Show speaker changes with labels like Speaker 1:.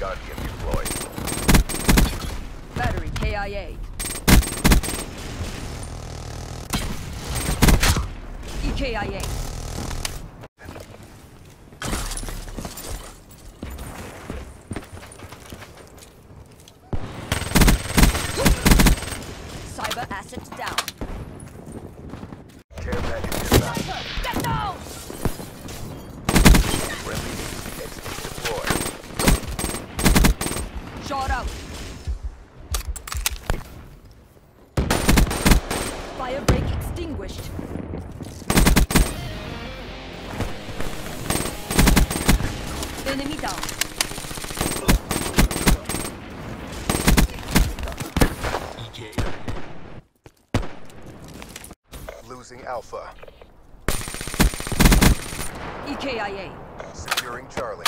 Speaker 1: Guardian deployed.
Speaker 2: Battery KIA. EKIA. Shot out. Fire break extinguished. Enemy down.
Speaker 1: Losing Alpha.
Speaker 2: EKIA.
Speaker 1: Securing Charlie.